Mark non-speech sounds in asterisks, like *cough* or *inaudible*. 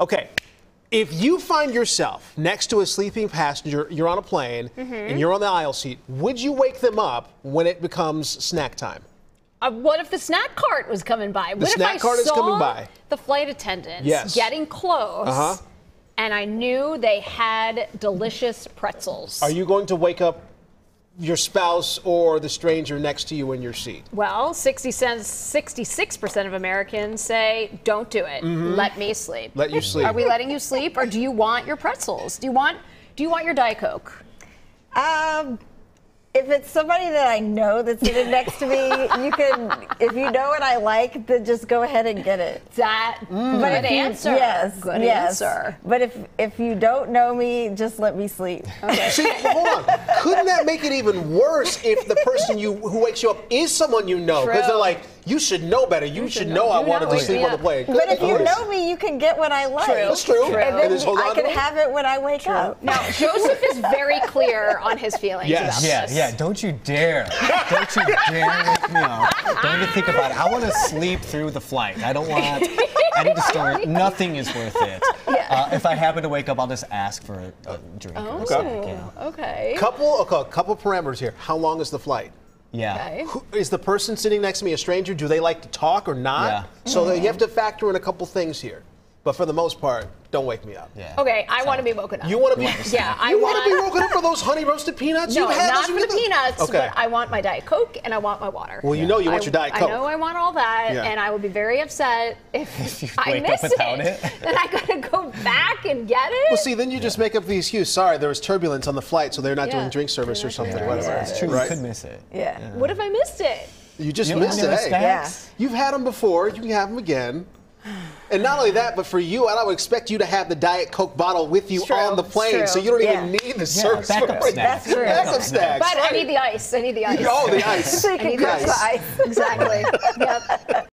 Okay. If you find yourself next to a sleeping passenger, you're on a plane, Mm-hmm. and you're on the aisle seat, would you wake them up when it becomes snack time? Uh, what if the snack cart was coming by? what snack if I cart is saw coming by. the flight attendants Yes. getting close, Uh-huh. and I knew they had delicious pretzels? Are you going to wake up your spouse or the stranger next to you in your seat? Well, 60 cents, 66% of Americans say, don't do it. Let me sleep. Mm-hmm. Let you sleep. Are we letting you sleep or do you want your pretzels? Do you want do you want your Diet Coke? Um, if it's somebody that I know that's sitting next to me, you can. If you know what I like, then just go ahead and get it. That Mm. good you- answer. Yes. Good yes. answer. But if if you don't know me, just let me sleep. See, hold on. Couldn't that make it even worse if the person you who wakes you up is someone you know? Because they're like, you should know better. You, should, should know, know. I Do wanted not to sleep me on the plane. But if you know me, you can get what I like. True. That's true. True. And And then just hold I can have it when I wake up. Now, *laughs* Joseph is very clear on his feelings Yes. about Yeah, this. yeah. Don't you dare. Don't you dare wake me up. Don't even think about it. I want to sleep through the flight. I don't want any disturbance. *laughs* Nothing is worth it. Uh, if I happen to wake up, I'll just ask for a, a drink or a snack. Yeah. Okay. Couple, okay, couple parameters here. How long is the flight? Yeah. Okay. Who, is the person sitting next to me a stranger? Do they like to talk or not? Yeah. So that you have to factor in a couple things here. But for the most part, don't wake me up. Yeah. Okay, I want to be woken up. You want to be? Yeah, I you want to be woken up for those honey roasted peanuts? no, You've had not those for the with peanuts, Okay. but I want my Diet Coke and I want my water. well, you know you want I- your Diet Coke. I know I want all that, Yeah. and I will be very upset *laughs* if, you I wake up miss it. it. *laughs* then I gotta go back and get it. Well, see, then you just make up the excuse. Sorry, there was turbulence on the flight, so they're not Yeah. doing drink service or something. doing whatever. drink It's true. Right? You could miss it. Yeah. what if I missed it? You just You missed it. Hey, you've had them before. You can have them again. And not only that, but for you, I would expect you to have the Diet Coke bottle with you true, on the plane, so you don't Yeah. even need the service. backup for it. snacks. That's true. Backup snacks. But I need the ice. I need the ice. *laughs* Oh, the ice. *laughs* So you can need go the to ice. Exactly. *laughs* yep.